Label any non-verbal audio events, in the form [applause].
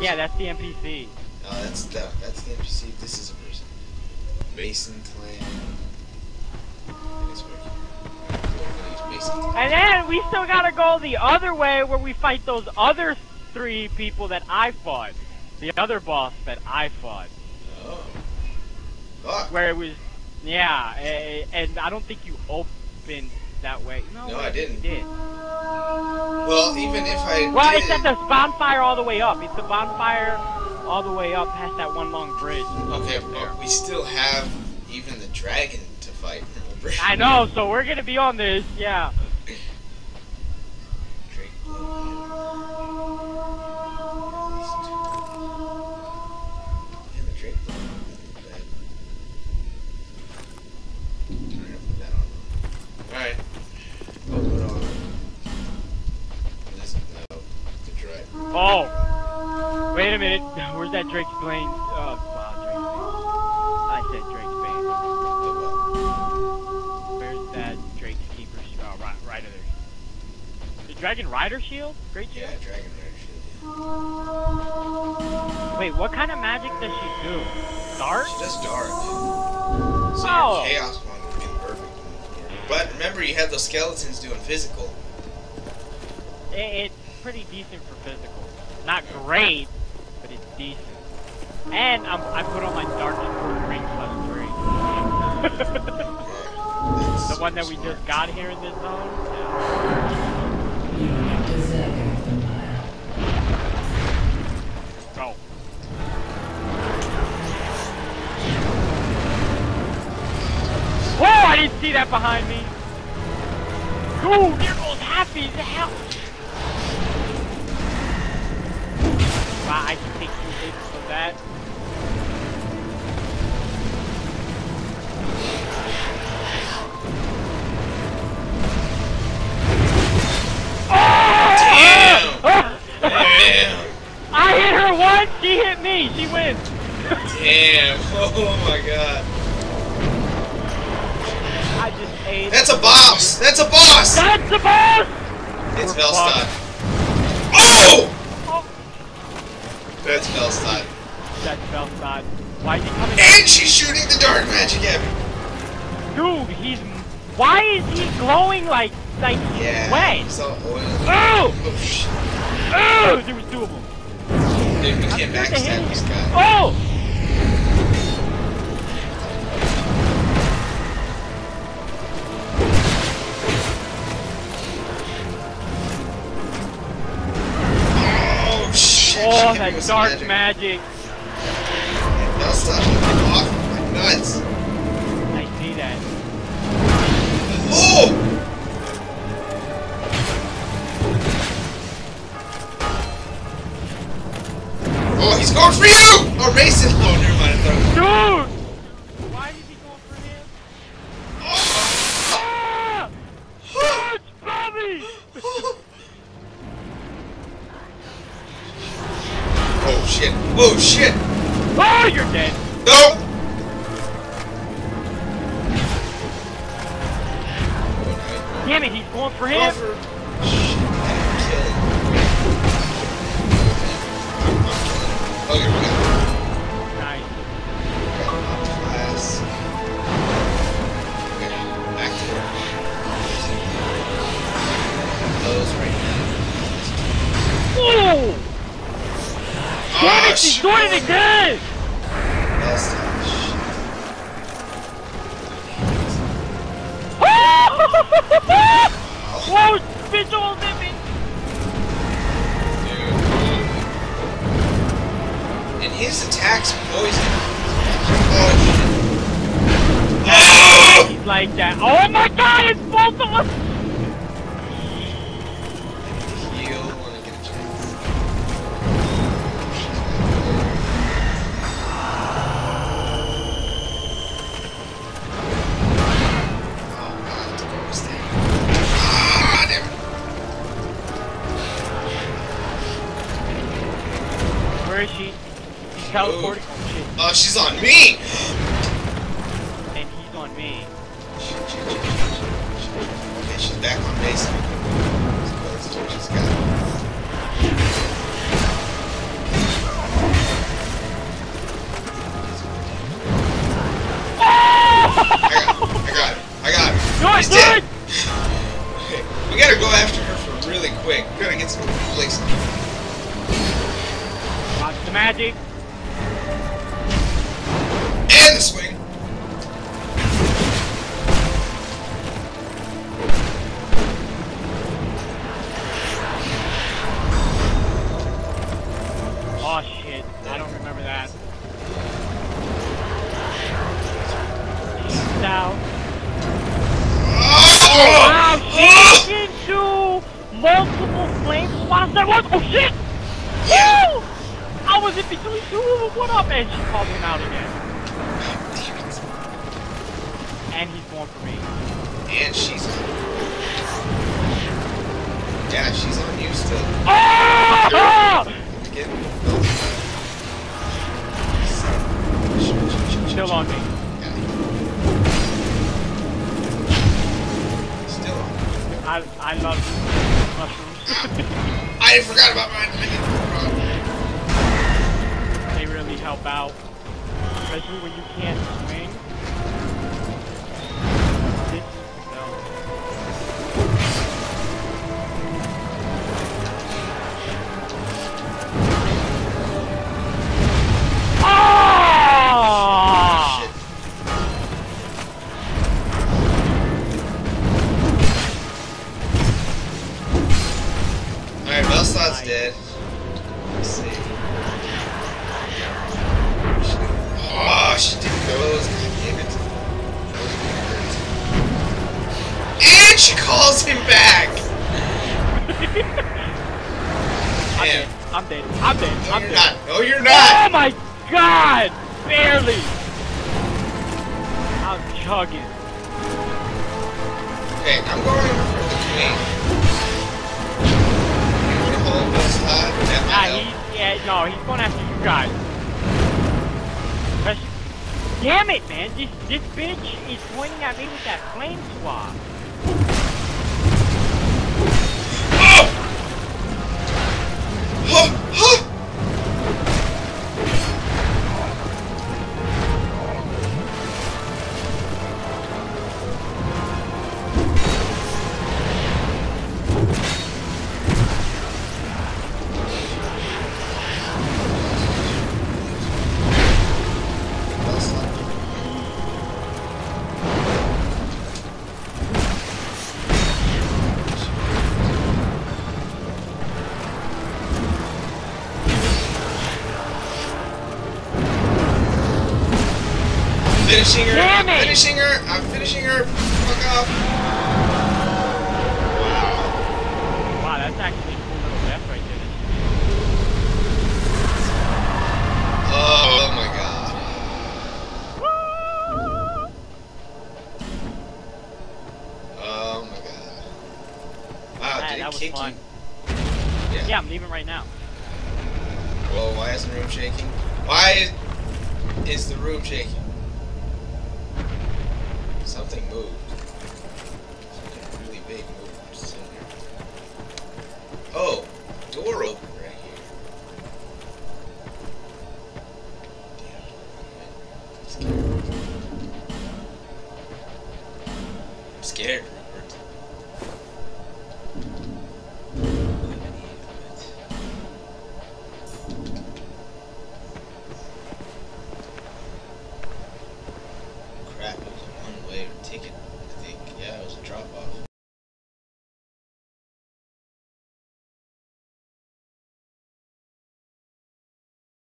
person. Yeah, that's the NPC. Oh, that's the that's the NPC. This is a person. Mason Clan. That is working. I'm gonna use Mason. And then we still gotta go the other way where we fight those other three people that I fought. The other boss that I fought. Oh. Fuck. Where it was, yeah, and I don't think you opened that way. No, No, I didn't. You did. Well, even if I Well, did, it's at the bonfire all the way up. It's the bonfire all the way up past that one long bridge. okay, there. we still have even the dragon to fight. I know, so we're gonna be on this, yeah. Where's that Drake's plane? Uh, wow, Drake's. I said Drake's plane. Where's that Drake's keeper? Uh, ri- rider there. The Dragon Rider shield? Great shield. Yeah, Dragon Rider shield. Wait, what kind of magic does she do? Dark? She does dark. So Oh. chaos one would be perfect one. But remember, you have those skeletons doing physical. It, it's pretty decent for physical. Not great, but it's decent. And I'm, I put on my Dark Sword Ring plus three. Yeah, that's the one that we just got here in this zone. Go. Oh. Whoa! I didn't see that behind me. Dude, there goes Happy as hell. Wow, I can take two hits for that. Damn! Damn! I hit her once, she hit me, she wins. Damn! [laughs] Oh my god. I just ate. That's a boss! That's a boss! That's a boss! It's Velstadt. Oh! That's Velstadt. that's Velstadt. Why is he coming? And she's shooting the dark magic at me. Dude, he's. Why is he glowing like like Yeah. wet? All oil. Oh! Oh shit. Oh! There was two of them. Dude, we can't backstab this guy. Oh shit. She hit me that dark magic. Off my nuts. I see that. Oh! Oh, he's going for you! Oh, Mason! Oh, never mind. I thought Dude! Why did he go for him? Oh! Ah! Oh, it's Bobby! Oh shit! Oh shit! Oh, you're dead. No! Damn it, he's going for him. for- Shit, you're Damn Ah, it, she's shit. doing it again! That's. Whoa, visuals in me! And his attack's poison. Oh! He's like that. Oh my god, it's both of us! teleporting. Oh, she's on me! And he's on me. She, she, she, okay, she's back on base. She's got I got him. I got him. No, He's dead. Okay, we gotta go after her for really quick. We gotta get some places. Watch the magic. And the swing. Oh And she called him out again. And he's born for me. And she's on. Yeah, she's on you still. Ah! Get oh. Still on me. Yeah. Still on. I I love mushrooms. I forgot about mine. Really help out, especially when you can't swing. Alright, Velstadt's dead. I'm dead. I'm dead. I'm dead. No, I'm you're dead. not. No, you're Oh my god! Barely! I'm chugging. Okay, I'm going for the. You hold. That Nah, he, yeah, no, he's going after you guys. Damn it, man! This this bitch is pointing at me with that flame swab. Huh. Finishing her. Damn I'm it! finishing her. I'm finishing her. Fuck off. Wow. Wow, that's actually a cool little death right there. Oh, oh my god. Oh my god. Wow, That- that was kick fun. Yeah. Yeah, I'm leaving right now. Well, why is the room shaking? Why is the room shaking? Something moved. Something really big moved. Oh, door opened